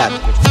Yeah.